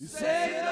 You say it